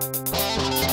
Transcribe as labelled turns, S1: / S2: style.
S1: Música